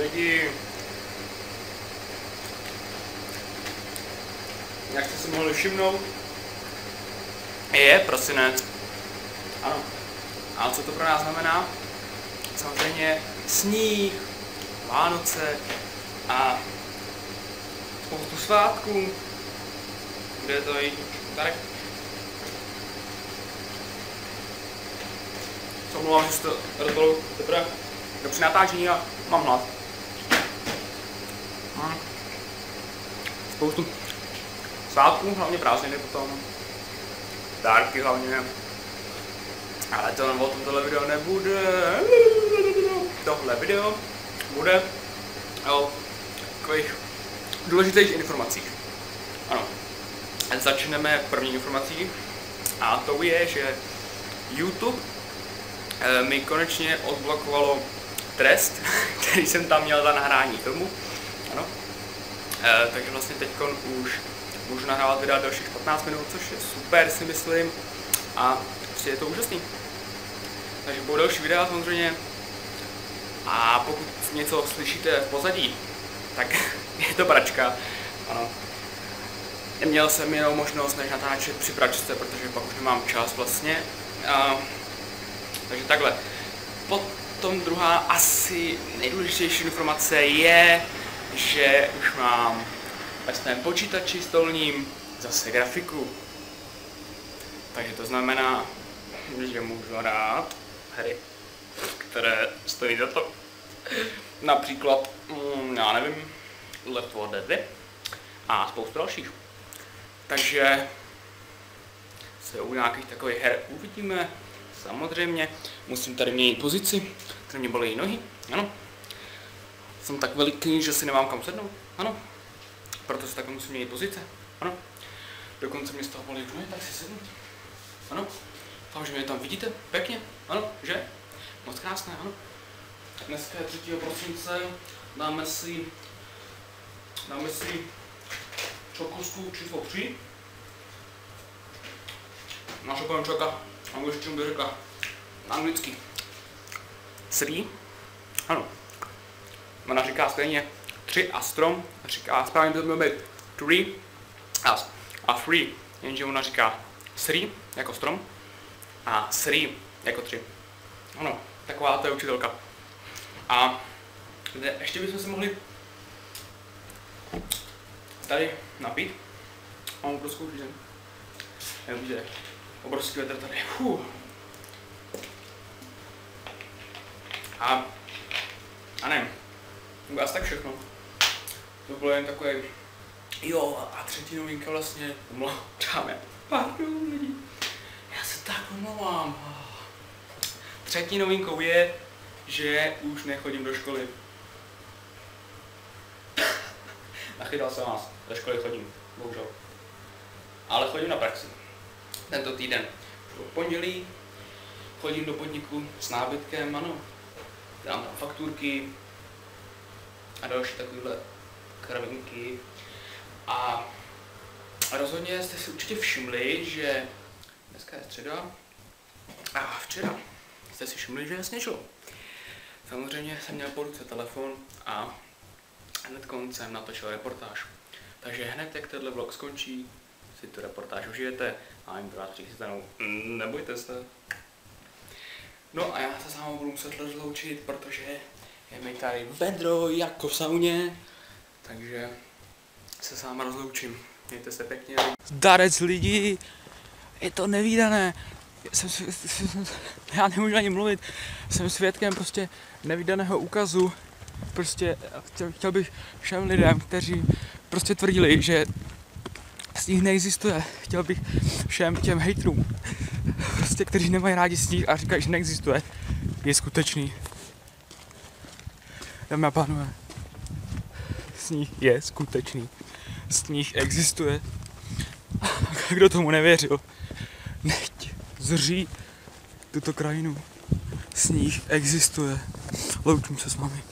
Lidi. Jak jste si mohli všimnout, je prosinec. Ano. A co to pro nás znamená? Samozřejmě sníh, Vánoce a spoustu svátků. Kde je to i Darek? Co mluvám, že jste rozbalu teprve do při natáčení a mám hlad. Hm. Spoustu svátků, hlavně prázdniny potom. Dárky hlavně. Ale to o tom tohle video nebude. Tohle video bude o takových důležitých informacích. Ano. Začneme první informací. A to je, že YouTube eh, mi konečně odblokovalo trest, který jsem tam měl za nahrání filmu. Ano. E, takže vlastně teď už můžu nahrávat videa dalších 15 minut, což je super si myslím. A prostě je to úžasný. Takže budou další videa samozřejmě. A pokud něco slyšíte v pozadí, tak je to pračka. Ano. Neměl jsem jenom možnost než natáčet při pračce, protože pak už nemám čas vlastně. A, takže takhle. Potom druhá asi nejdůležitější informace je, že už mám ve svém počítači stolním zase grafiku. Takže to znamená, že můžu hrát hry, které stojí za to. Například, mm, já nevím, Left 4 Dead 2 a spoustu dalších. Takže se u nějakých takových her uvidíme. Samozřejmě musím tady měnit pozici, které mě bolí nohy, ano. Jsem tak veliký, že si nemám kam sednout, ano. Proto si takhle musím měnit pozice, ano. Dokonce mě z toho bolí nohy, tak si sednout, ano. Doufám, že mě tam vidíte pěkně, ano, že? Moc krásné, ano. Dneska je 3. prosince, dáme si, dáme si čokusku číslo 3. Naše končoka angličtinu by řekla anglicky. 3. Ano. Ona říká stejně 3 a strom, říká správně by to mělo být 3 a, a free, jenže ona říká 3 jako strom a 3 jako 3. Ano, taková to je učitelka. A ještě bychom si mohli tady napít. Mám obrovskou žízeň. Nevidíte, obrovský větr tady. Fuh. A, a bylo asi tak všechno. To bylo jen takové, jo, a třetí novinka vlastně, dáme, pardon lidi, já se tak omlouvám. Třetí novinkou je, že už nechodím do školy. Nachydal jsem vás, do školy chodím, bohužel. Ale chodím na praxi. Tento týden. V pondělí chodím do podniku s nábytkem, ano. Dám tam fakturky a další takovéhle kravinky. A rozhodně jste si určitě všimli, že dneska je středa a včera jste si všimli, že sněžilo. Samozřejmě jsem měl po ruce telefon a hned koncem natočil reportáž. Takže hned, jak tenhle vlog skončí, si tu reportáž užijete a jim to vás přichystánou. Nebojte se. No a já se s vámi budu muset rozloučit, protože je mi tady vedro jako v sauně, takže se s váma rozloučím. Mějte se pěkně. Darec lidi, je to nevýdané jsem, já nemůžu ani mluvit, jsem svědkem prostě nevydaného úkazu. Prostě chtěl, chtěl bych všem lidem, kteří prostě tvrdili, že sníh neexistuje. Chtěl bych všem těm hejtrům, prostě, kteří nemají rádi sníh a říkají, že neexistuje, je skutečný. Dámy a pánové, sníh je skutečný. Sníh existuje. Kdo tomu nevěřil, nechť zří tuto krajinu. Sníh existuje. Loučím se s vámi.